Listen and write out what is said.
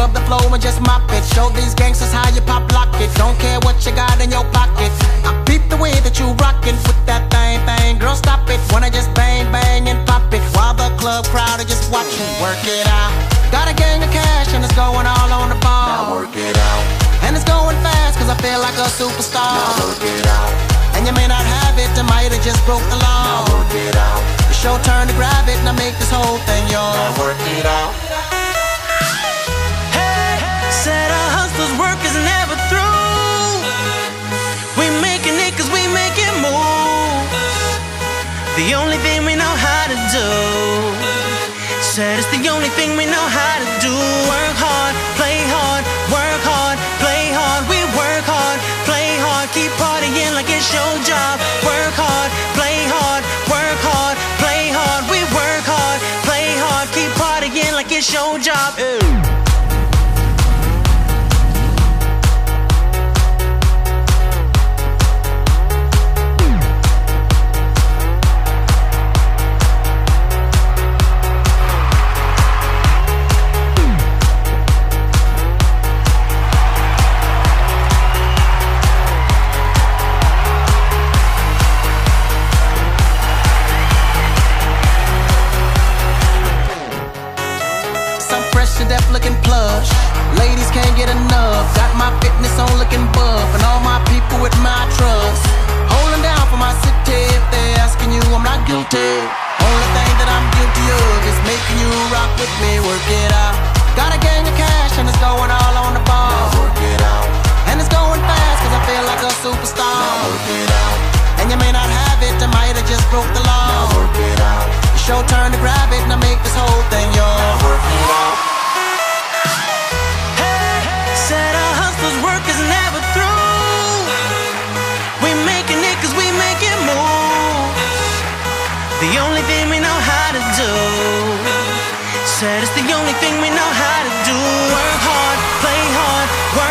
up the flow and just mop it. Show these gangsters how you pop lock it. Don't care what you got in your pocket. I peep the way that you rockin' with that thing, thing. Girl, stop it. Wanna just bang, bang and pop it. While the club crowd are just watching. Work it out. Got a gang of cash and it's going all on the ball. Now work it out. And it's going fast cause I feel like a superstar. Now work it out. And you may not have it, I might have just broke the law. Now work it out. It's your turn to grab it and I make this whole thing yours. Now work it out. The only thing we know how to do. Said it's the only thing we know how to do. Work hard, play hard, work hard, play hard. We work hard, play hard, keep partying like it's your job. Work hard, play hard, work hard, play hard. We work hard, play hard, keep partying like it's your job. Broke the Now work it out. It's your turn to grab it and I make this whole thing Now yours. work it out. Hey, said our hustlers' work is never through. We making it cause we making moves. The only thing we know how to do. Said it's the only thing we know how to do. Work hard, play hard, work